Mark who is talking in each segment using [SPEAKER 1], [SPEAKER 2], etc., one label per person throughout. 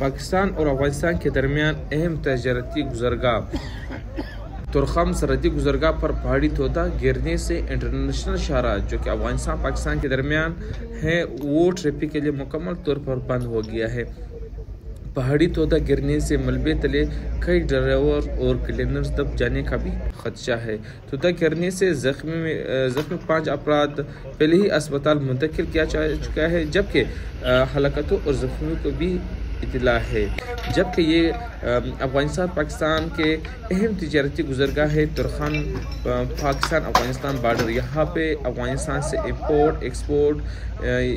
[SPEAKER 1] पाकिस्तान और अफ़गानिस्तान के दरमियान अहम तजारती गुजरगाह तुरखम सरहदी गुजरगाह पर पहाड़ी तोता गिरने से इंटरनेशनल शाहरा जो कि अफ़गानिस्तान पाकिस्तान के दरमियान है वो ट्रैफ़िक के लिए मुकम्मल तौर पर बंद हो गया है पहाड़ी तोता गिरने से मलबे तले कई ड्राइवर और क्लीनर्स दब जाने का भी खदशा है तोता गिरने से जख्मी में जख्मी पाँच अफराद पहले ही अस्पताल मुंतकिल किया जा चुका है जबकि हलाकतों और जख्मियों को भी इतला है। जबकि ये अफ़गानिस्तान पाकिस्तान के अहम तजारती गुजरगाह है तुरखान पाकिस्तान अफ़गानिस्तान बॉर्डर यहाँ पे अफ़गानिस्तान से इम्पोर्ट एक्सपोर्ट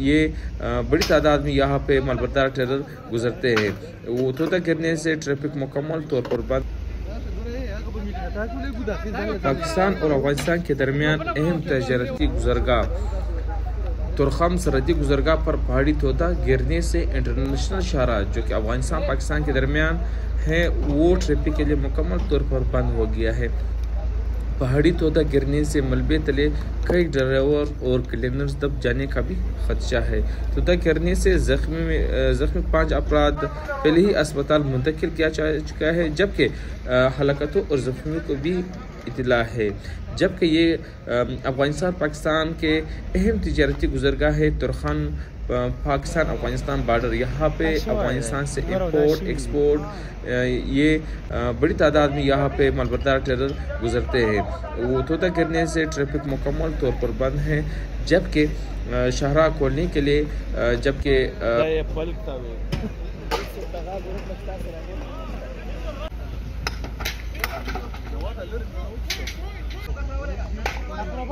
[SPEAKER 1] ये बड़ी तादाद में यहाँ पे मालबरदार टेरर गुजरते हैं। वो तोता गिरने से ट्रैफ़िक मुकम्मल तौर पर बंद। पाकिस्तान और अफ़गानिस्तान के दरमियान अहम तजारती गुजरगाह। तुरखम सरहदी गुजरगा पर पहाड़ी तोता गिरने से इंटरनेशनल शाहरा जो कि अफ़गानिस्तान, पाकिस्तान के दरमियान है, वो ट्रैफ़िक के लिए मुकम्मल तौर पर बंद हो गया है। पहाड़ी तोता गिरने से मलबे तले कई ड्राइवर और क्लीनर्स दब जाने का भी खदशा है। तोता गिरने से जख्मी में जख्मी पाँच अफराद पहले ही अस्पताल मुंतकिल किया जा चुका है, जबकि हलाकतों और जख्मियों को भी इतला है। जबकि ये अफ़गानिस्तान पाकिस्तान के अहम तजारती गुजरगाह है तुरखान पाकिस्तान अफ़गानिस्तान बॉर्डर। यहाँ पे अफ़गानिस्तान से इम्पोर्ट एक्सपोर्ट ये बड़ी तादाद में यहाँ पे मालबरदार टेरर गुजरते हैं। वो तोता गिरने से ट्रैफ़िक मुकम्मल तौर पर बंद है जबकि शहरा खोलने के लिए जबकि